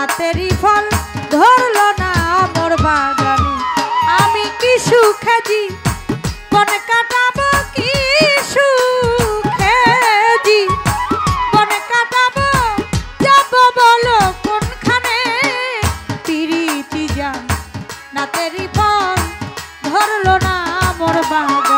নাতেরি ফল ধরলো না মোর বাগানে। আমি কি সুখেজি বন কাটাবো কি সুখেজি বন কাটাবো, যাব বলো কোনখানে? পিরিতি যান নাতেরি ফল ধরলো না মোর বাগানে।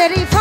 शरीफा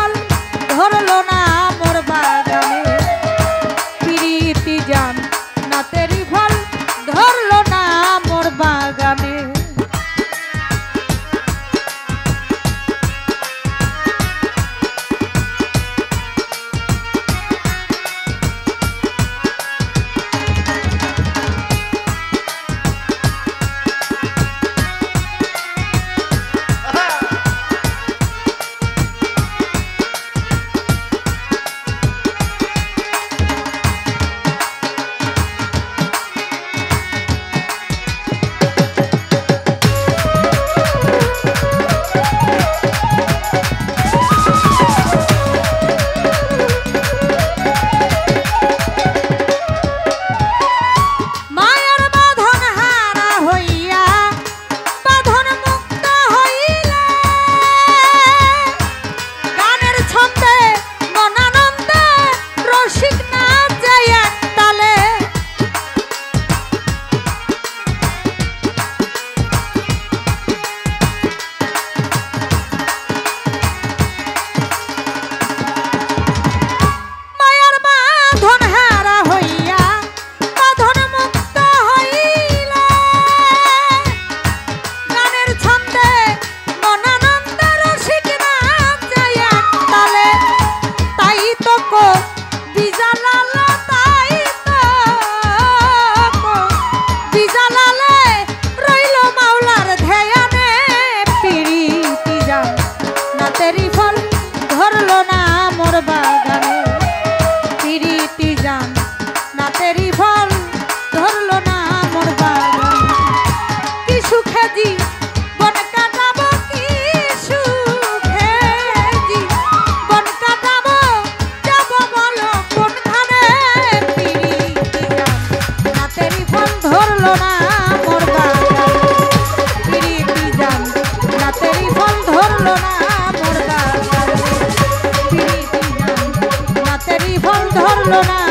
মোর ধরলো না।